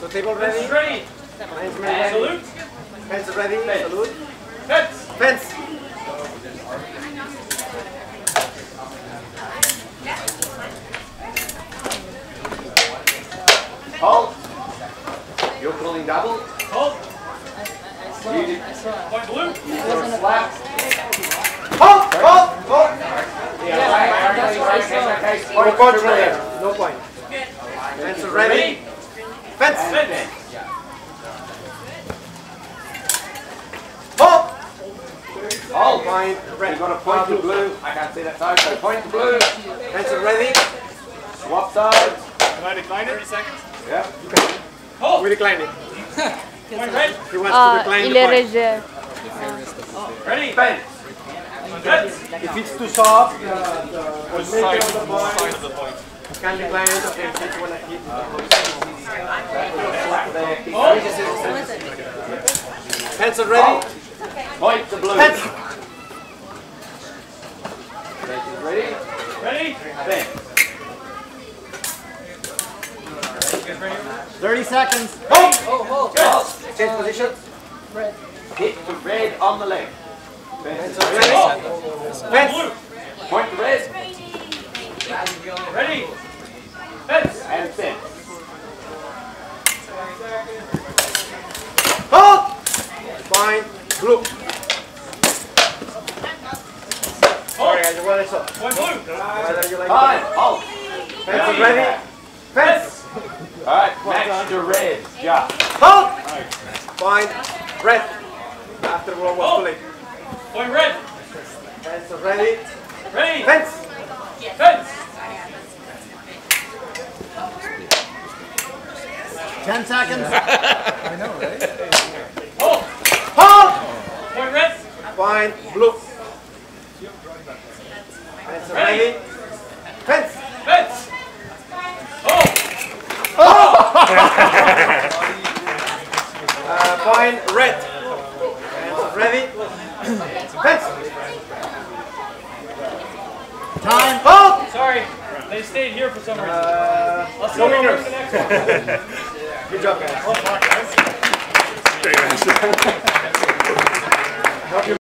So table ready. Fence ready. Fence ready. Salute. Fence ready. Salute. Fence. Fence. Hold. You're calling double. Hold. You did Point blue. slap. Hold. Hold. Hold. Okay, No point point to red. there. No point. Fence ready. Fence. Fence. Hold. Hold. Point You've red. got a point to blue. I can't see that side, so point to blue. Fence ready. Swap sides. Can I decline it? 30 seconds. Yeah. Hold. We decline it. Point red. He wants to Ah, decline il the est point. rejet. Ready. Fence. Fence. If it's too soft, uh, the Which maker side? of the Which side point of the point? can decline it. Okay, if it's wanna hit. Fence ready. Point to blue. Fence. Fence ready. Ready. Fence. 30 seconds. Hold. Hold. Change position. Red. Hit to red on the left. Fence Fence is ready. ready. Fence. Blue. Point to red Ready. Fence. and fence. Hold. Fine. Blue. Sorry, guys. What I saw. Point blue. Whether you like Fine. it. Hold. Fence is ready. Fence. Alright, match to red. Yeah. Hold. Fine. Red. After World War Hold. too late. Point red. Fence is ready. Ready. Fence. Fence. 10 seconds. Hold. Hold. Point red. Fine. Blue. Ready. Fence. Fence. Hold. Uh, fine. Red. Ready. Fence. Time. Hold. Sorry. They stayed here for some reason. Uh, I'll see over winners. the next one. Good job, guys. Well, fuck, guys. Hope you